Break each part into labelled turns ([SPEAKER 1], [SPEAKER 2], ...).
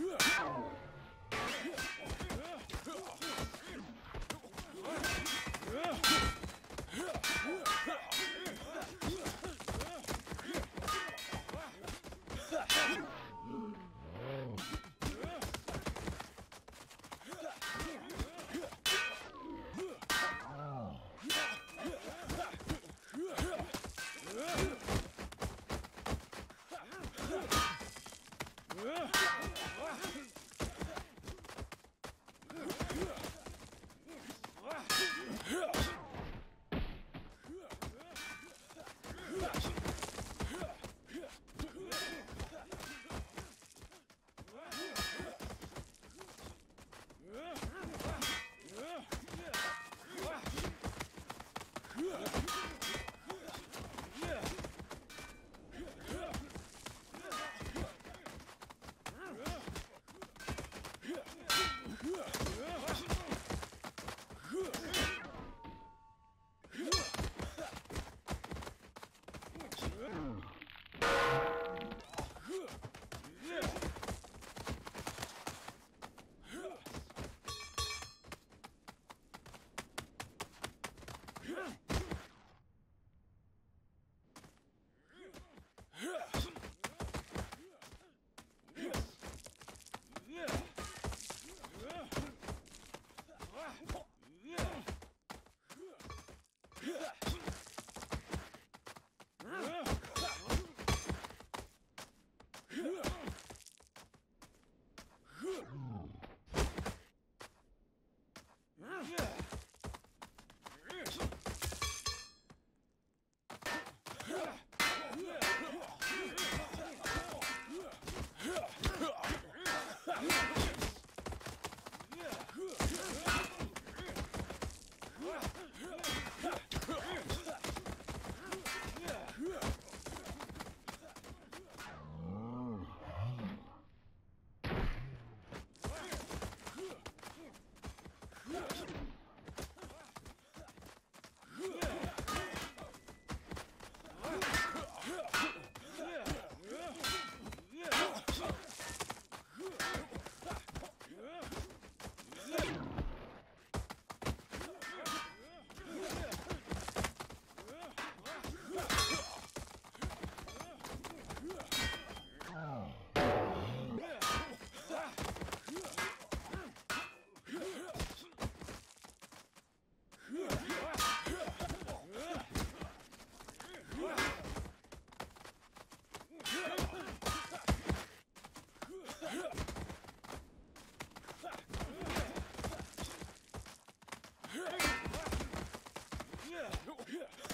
[SPEAKER 1] Yeah.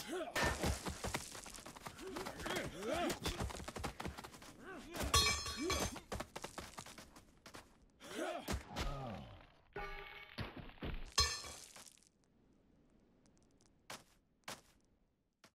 [SPEAKER 1] Huh.